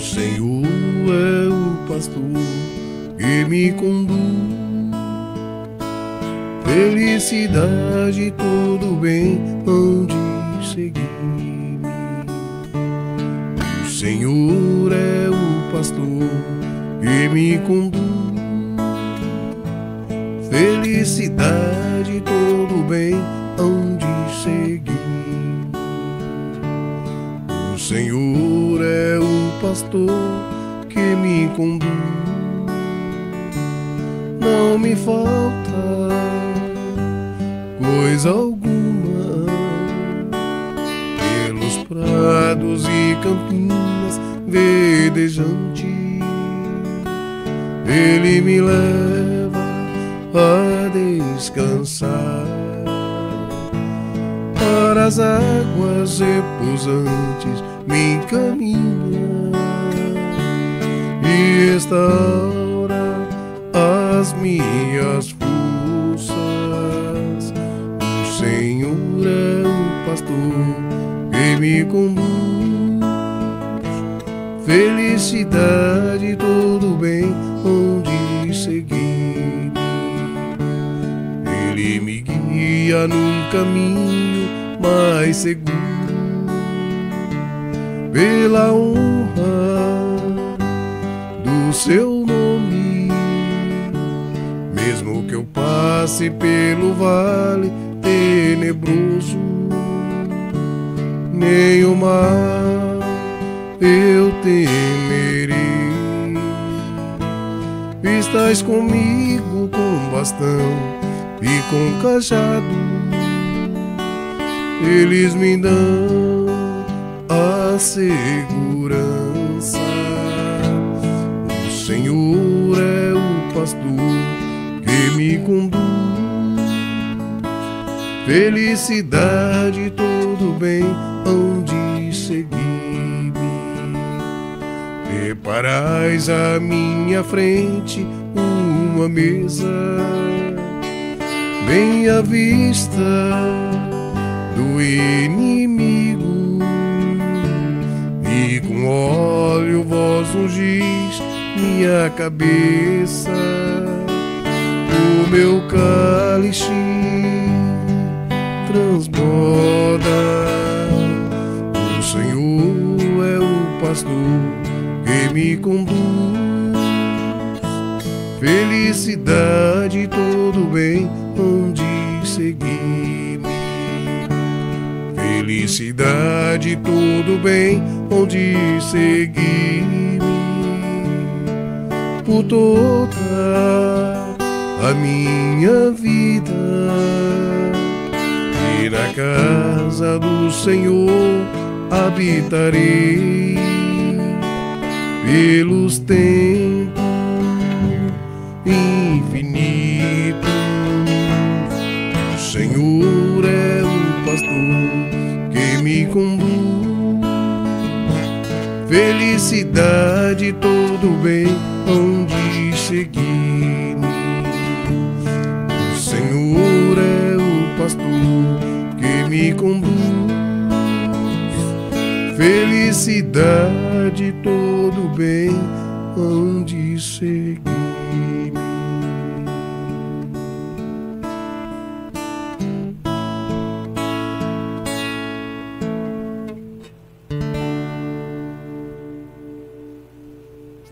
Senhor é o pastor que me conduz. Felicidade, tudo bem, onde seguir. O Senhor é o pastor que me conduz. Felicidade, tudo bem, pastor que me conduz. Não me falta coisa alguma pelos prados e campinas verdejantes. Ele me leva a descansar para as águas repousantes me encaminha restaura as minhas forças. O Senhor é o pastor que me conduz. Felicidade, tudo bem, onde seguir. Ele me guia num caminho mais seguro pela do seu nome. Mesmo que eu passe pelo vale tenebroso, nem o mar eu temerei. Estás comigo com bastão e com cajado eles me dão a segurança. Que me conduz. Felicidade, tudo bem, onde seguir-me. Preparais à minha frente uma mesa bem à vista do inimigo e com óleo vós ungis minha cabeça meu cálice transborda. O Senhor é o pastor que me conduz. Felicidade todo bem onde seguir felicidade, tudo bem, onde seguir-me? Por toda a minha vida e na casa do Senhor habitarei pelos tempos infinitos. O Senhor é o pastor que me conduz. Felicidade, todo bem, onde seguir. Me conduz. Felicidade, todo bem, onde seguir.